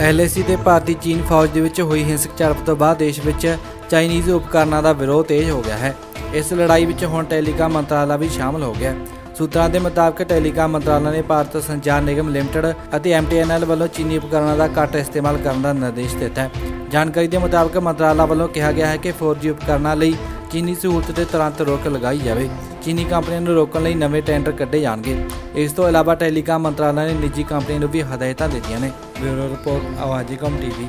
LAC ਤੇ ਭਾਰਤੀ ਚੀਨ ਫੌਜ ਦੇ ਵਿੱਚ ਹੋਈ ਹਿੰਸਕ ਝੜਪ ਤੋਂ ਬਾਅਦ ਦੇਸ਼ ਵਿੱਚ ਚਾਈਨੀਜ਼ ਉਪਕਰਨਾਂ ਦਾ ਵਿਰੋਧ ਤੇਜ਼ ਹੋ ਗਿਆ ਹੈ। ਇਸ ਲੜਾਈ ਵਿੱਚ ਹੁਣ ਟੈਲੀਕਾਮ ਮੰਤਰਾਲਾ ਵੀ ਸ਼ਾਮਲ ਹੋ ਗਿਆ ਸੂਤਰਾਂ ਦੇ ਮੁਤਾਬਕ ਟੈਲੀਕਾਮ ਮੰਤਰਾਲਾ ਨੇ ਭਾਰਤ ਸੰਚਾਰ ਨਿਗਮ ਲਿਮਟਿਡ ਅਤੇ ਐਮਟੀਐਨਐਲ ਵੱਲੋਂ ਚੀਨੀ ਉਪਕਰਨਾਂ ਦਾ ਘੱਟ ਇਸਤੇਮਾਲ ਕਰਨ ਦਾ ਨਿਰਦੇਸ਼ ਦਿੱਤਾ ਹੈ। ਜਾਣਕਾਰੀ ਦੇ ਮੁਤਾਬਕ ਮੰਤਰਾਲਾ ਵੱਲੋਂ ਕਿਹਾ ਗਿਆ ਹੈ ਕਿ 4G ਉਪਕਰਨਾਂ ਲਈ ਚੀਨੀ ਸਹੂਲਤ ਤੇ ਤੁਰੰਤ ਰੋਕ ਲਗਾਈ ਜਾਵੇ। ਚੀਨੀ ਕੰਪਨੀਆਂ ਨੂੰ ਰੋਕਣ ਲਈ ਨਵੇਂ ਟੈਂਡਰ ਕੱਢੇ ਜਾਣਗੇ। ਇਸ ਤੋਂ ਇਲਾਵਾ ਟੈਲੀਕਾਮ ਮੰਤਰਾਲਾ ਨੇ ਨਿੱਜੀ ਕੰਪਨੀਆਂ ਨੂੰ ਵੀ ਹਦਾਇਤਾਂ ਦਿੱਤੀਆਂ ਨੇ। ਬਿਊਰੋ ਰਿਪੋਰਟ, ਆਵਾਜ਼ੀ ਕਮ ਟੀਵੀ।